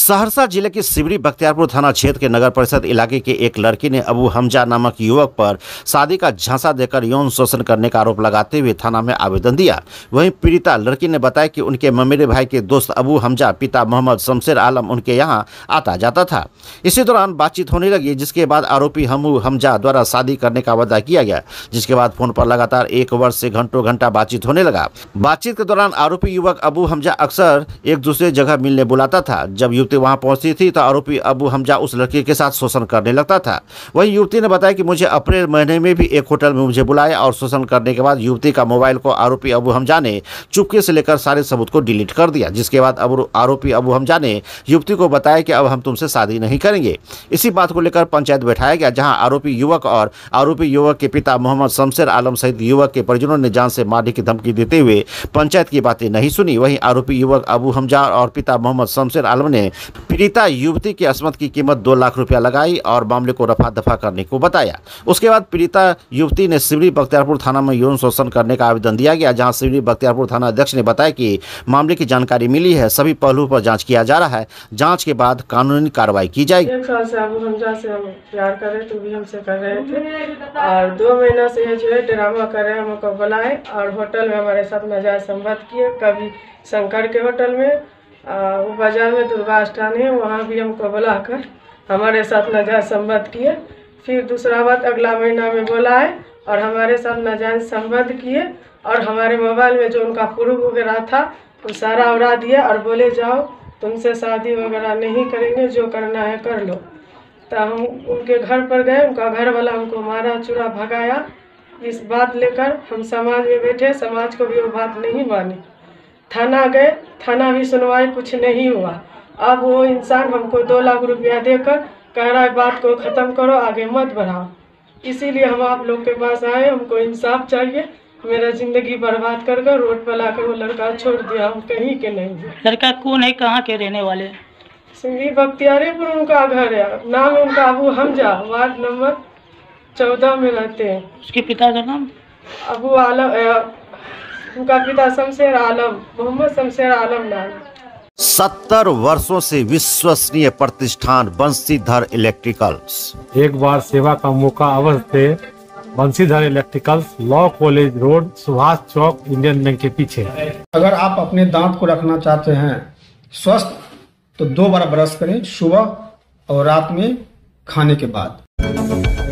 सहरसा ज़िले के सिवरी बख्तियारपुर थाना क्षेत्र के नगर परिषद इलाके के एक लड़की ने अबू हमजा नामक युवक पर शादी का झांसा देकर यौन शोषण करने का आरोप लगाते हुए थाना में आवेदन दिया। वहीं पीड़िता लड़की ने बताया कि उनके ममेरे भाई के दोस्त अबू हमजा, पिता मोहम्मद शमशेर आलम उनके यहाँ आता जाता था। इसी दौरान बातचीत होने लगी, जिसके बाद आरोपी हमू हमजा द्वारा शादी करने का वादा किया गया, जिसके बाद फ़ोन पर लगातार एक वर्ष से घंटों घंटा बातचीत होने लगा। बातचीत के दौरान आरोपी युवक अबू हमजा अक्सर एक दूसरे जगह मिलने बुलाता था, जब युवती वहाँ पहुँचती थी तो आरोपी अबू हमजा उस लड़की के साथ शोषण करने लगता था। वहीं युवती ने बताया कि मुझे अप्रैल महीने में भी एक होटल में मुझे बुलाया और शोषण करने के बाद युवती का मोबाइल को आरोपी अबू हमजा ने चुपके से लेकर सारे सबूत को डिलीट कर दिया। जिसके बाद अब आरोपी अबू हमजा ने युवती को बताया कि अब हम तुमसे शादी नहीं करेंगे। इसी बात को लेकर पंचायत बैठाया गया, जहाँ आरोपी युवक और आरोपी युवक के पिता मोहम्मद शमशेर आलम सहित युवक के परिजनों ने जान से मारने की धमकी देते हुए पंचायत की बातें नहीं सुनी। वहीं आरोपी युवक अबू हमजा और पिता मोहम्मद शमशेर आलम ने पीड़िता युवती की असमत की कीमत दो लाख रुपया लगाई और मामले को रफा दफ़ा करने को बताया। उसके बाद पीड़िता युवती ने सिवरी बख्तियारपुर थाना में यौन शोषण करने का आवेदन दिया गया, जहाँ सिवरी बख्तियारपुर थाना अध्यक्ष ने बताया कि मामले की जानकारी मिली है। सभी पहलुओं पर जाँच किया जा रहा है। जाँच के बाद कानूनी कार्रवाई की जाएगी। एक साल से अबू हमजा से हम प्यार कर रहे थे भी हमसे कर रहे थे और दो महीना से ये जो है ड्रामा कर रहे हैं हमको बुलाए और होटल में हमारे साथ नाजायज संबंध किए कभी शंकर के होटल में वो बाज़ार में दुर्गा स्थान है, वहाँ भी हमको बुलाकर हमारे साथ नाजायज संबद्ध किए। फिर दूसरा बात, अगला महीना में बुलाए और हमारे साथ नाजायज संबंध किए, और हमारे मोबाइल में जो उनका प्रूफ वगैरह था, वो सारा उड़ा दिया और बोले, जाओ, तुमसे शादी वगैरह नहीं करेंगे, जो करना है कर लो। तो हम उनके घर पर गए, उनका घर वाला हमको मारा, चूरा, भगाया। इस बात लेकर हम समाज में बैठे, समाज को भी वो बात नहीं मानी। थाना गए थाना भी सुनवाई कुछ नहीं हुआ। अब वो इंसान हमको दो लाख रुपया देकर कह रहा है बात को ख़त्म करो आगे मत बढ़ाओ। इसीलिए हम आप लोग के पास आए हमको इंसाफ चाहिए। मेरा ज़िंदगी बर्बाद कर कर रोड पर लाकर वो लड़का छोड़ दिया हम कहीं के नहीं लड़का कौन है? कहाँ के रहने वाले? सिंगी बख्तियारीपुर उनका घर है। नाम उनका अबू हमजा वार्ड नंबर चौदह में रहते हैं। उसके पिता का नाम? अबू आलम उनका पिता शमशेर आलम मोहम्मद शमशेर आलम नाम। सत्तर वर्षों से विश्वसनीय प्रतिष्ठान बंशीधर इलेक्ट्रिकल्स। एक बार सेवा का मौका अवश्य थे Banshidhar electricals law college road Subhash Chowk Indian bank के पीछे। अगर आप अपने दांत को रखना चाहते हैं स्वस्थ तो दो बार ब्रश करें सुबह और रात में खाने के बाद।